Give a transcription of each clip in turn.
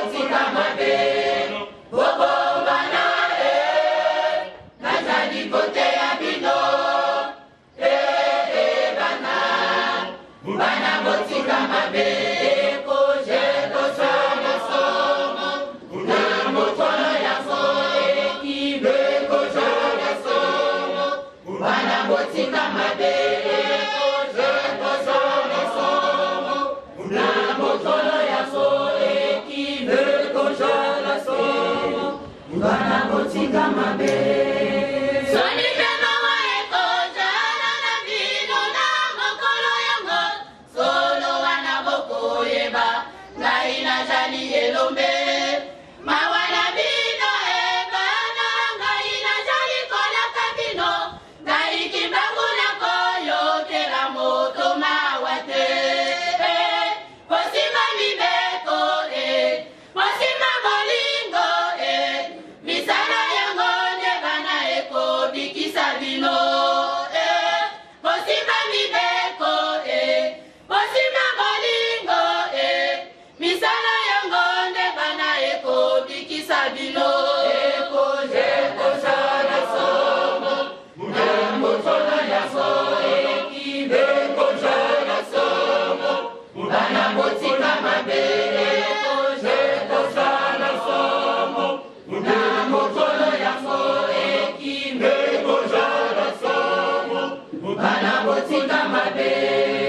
ability. on. Amen.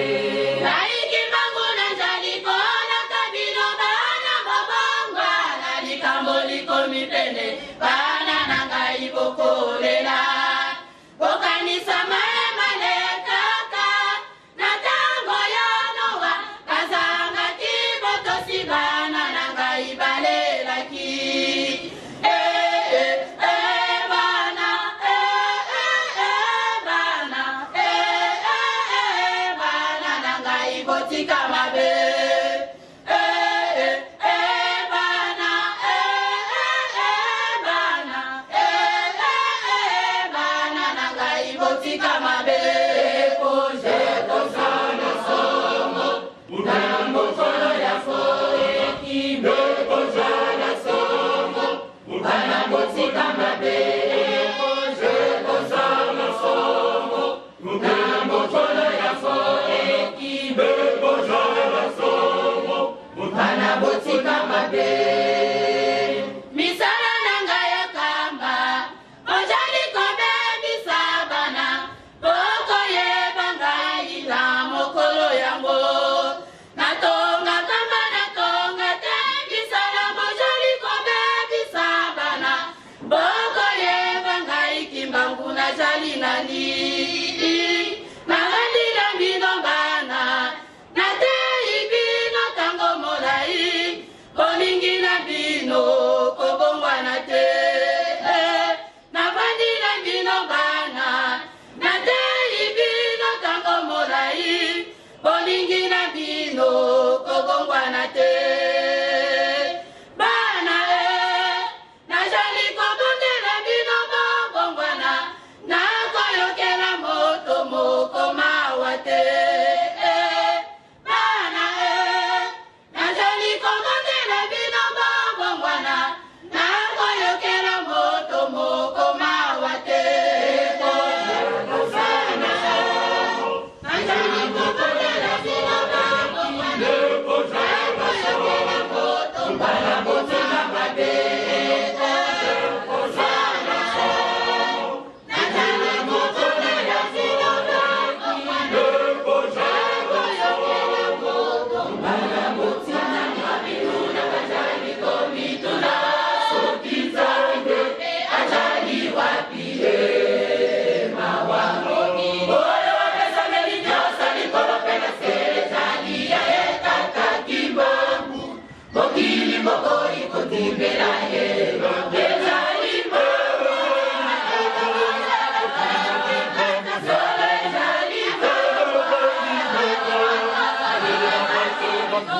kosika mabe ekosana somo na mokolo ya soekino ekozana somo bana kosika mabe ekosana somo na mokolo ya soekino ekozana somo bana kosika mabe con tu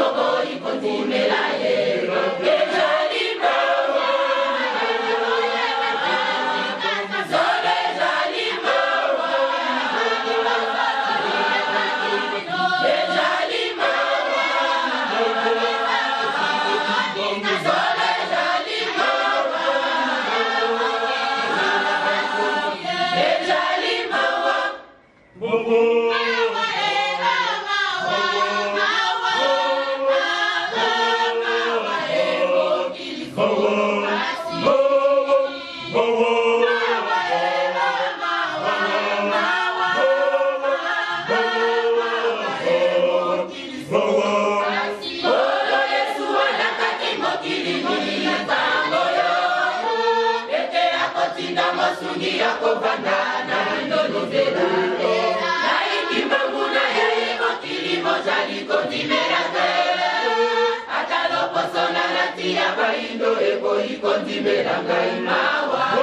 moko ikontimela ye ro. Whoa. kati ya baindo ekoki kondimela ngai mawa oh, oh, oh,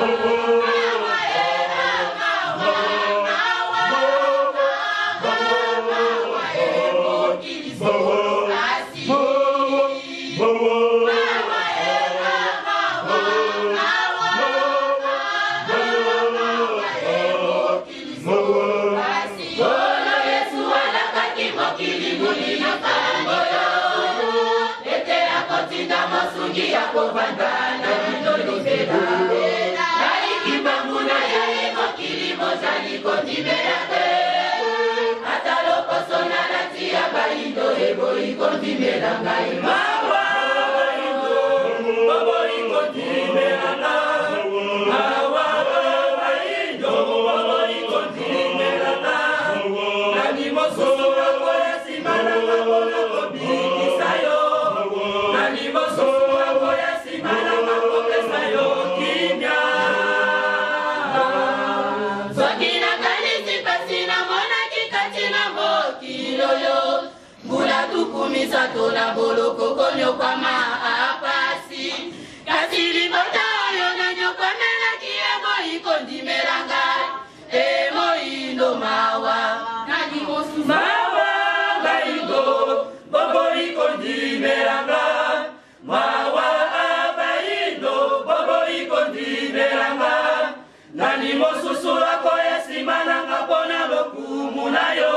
oh, oh, oh, oh, oh. misatola boloko konyokwama apasi kasi libota oyo nanyokwamelaki emoi kondimelanga emoi ndomawa mawa baingo boboi kondimelanga mawa abaindo boboi kondimelanga nani mosusu akoya nsima nanga mpona lokumu na yo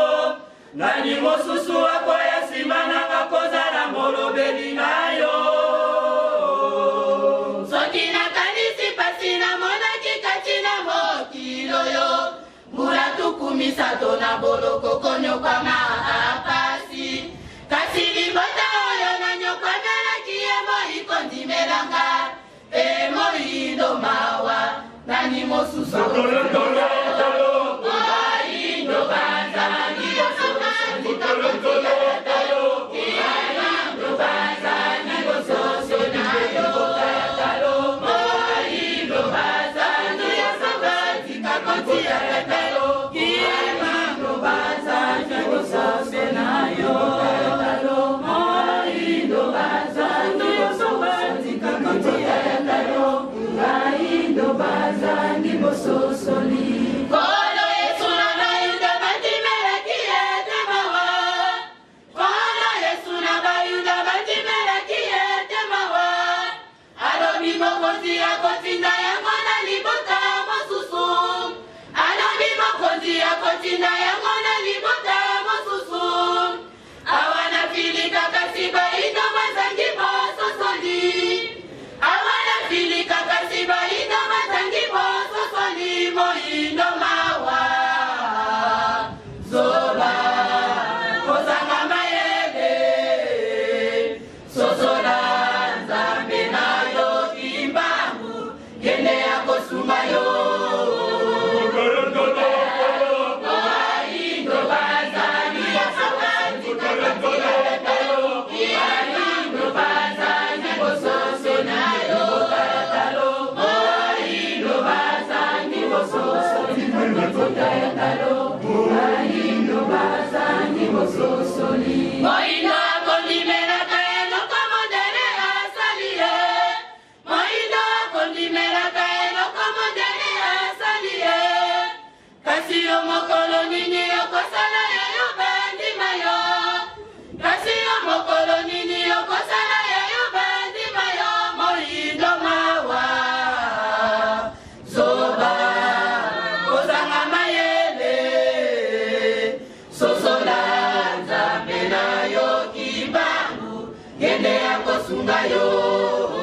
nani mosusu akoya nsima nanga kozala molobeli na yo soki nakanisi pasi namonaki kati na mokili oyo mbula tuku misato na boloko konyokwama apasi kasi libota oyo nanyokwamelaki emoi kondimelanga emoi ndomawa nani mosusu kotinda yango na libota ya mosusu awa nafilika kasi bayindo bazangi basosoli awa nafilika kasi bayindo ますんだよ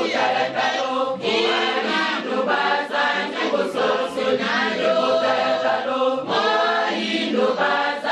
Nubasa, Nubasa, Nubasa, Nubasa, Nubasa, Nubasa,